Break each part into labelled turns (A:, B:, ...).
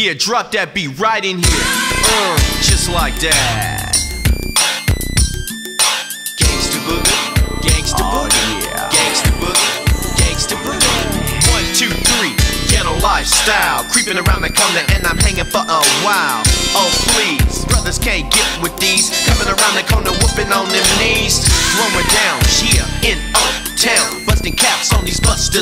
A: Yeah, drop that beat right in here. Uh, just like that. Gangsta boogie, gangsta
B: Oh,
A: boogie,
B: yeah.
A: gangsta boogie, gangsta boogie. One, two, three, ghetto lifestyle. Creeping around the corner and I'm hanging for a while. Oh please, brothers can't get with these. Coming around the corner, whooping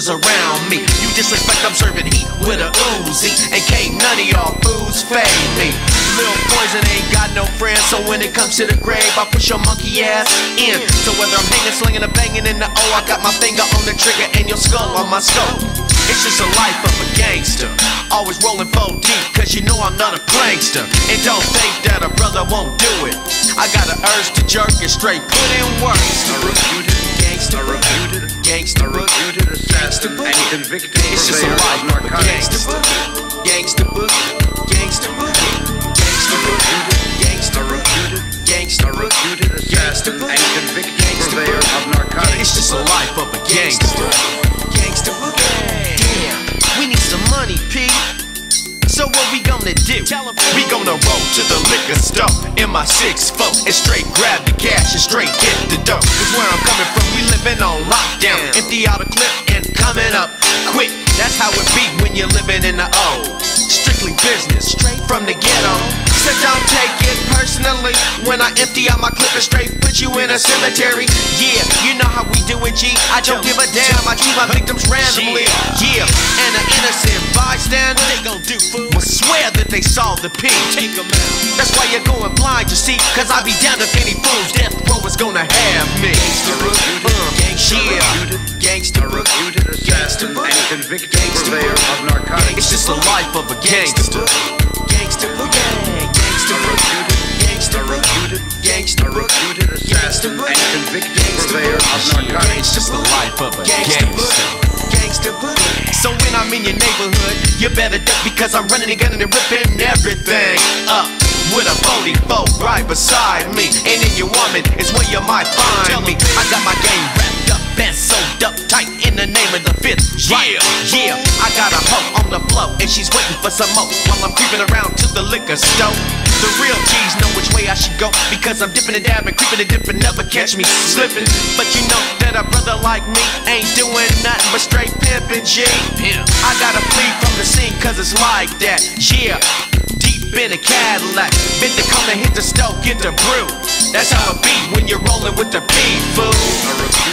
A: around me. You disrespect, I'm serving heat with a Uzi. And can't none of y'all fools fade me. Lil Poison ain't got no friends, so when it comes to the grave, I push your monkey ass in. So whether I'm hanging, slinging, or banging in the O, I got my finger on the trigger and your skull on my skull. It's just a life of a gangster. Always rolling 4 deep, cause you know I'm not a prankster. And don't think that a brother won't do it. I got an urge to jerk and straight put in work.
C: A reputed
A: Gangster Gangster
C: reputed assassin and convicted
A: It's just a
C: purveyor
A: life
C: of narcotics.
A: gangster. Gangster. Gangster boogie. Gangster boogie. Gangster
C: A reputed
A: Gangster
C: reputed assassin and convicted purveyor of narcotics.
A: It's just a life of a gangster. Gangster. Damn, we need some money, P. So what we gonna do? We gonna roll to the liquor store in my six foot and straight grab the cash and straight hit the dough. Cause where I'm coming from, we living on. Empty out a clip and coming up quick. That's how it be when you're living in the O. Strictly business, straight from the ghetto. So don't take it personally when I empty out my clip and straight put you in a cemetery. Yeah, you know how we do it, G. I don't give a damn. I choose my victims randomly. Yeah, and an innocent bystander they gon' do fool will swear that they saw the pig. Take 'em out. That's why you're going blind, you see. Cause I be down if any fools death row is gonna have me.
C: And purveyor of narcotics.
A: It's just the life of a gangster. Gangsta boogie, gangsta
C: A reputed
A: gangsta
C: a reputed
A: gangsta
C: a reputed assassin and convicted purveyor of narcotics.
A: It's just the life of a
B: gangster.
A: gangster. Gangsta. Oh oh so when I'm in your neighborhood, you better duck because I'm running and gunning and ripping everything up. With a 44 right beside me, and in your woman is where you might find me. I got my game wrapped up and sewed up tight in the name of the fifth. Yeah, yeah. I got a hoe on the floor, and she's waiting for some more while I'm creeping around to the liquor store. The real G's know which way I should go because I'm dipping and dabbing, creeping and dipping, never catch me slipping. But you know that a brother like me ain't doing nothing but straight pimping, G. I gotta flee from the scene cause it's like that, yeah. Deep in a Cadillac, bit the corner, hit the stove, get the brew. That's how it be when you're rolling with the P fool.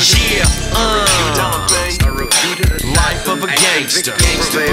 A: Yeah, of a
C: and
A: gangster.
C: convicted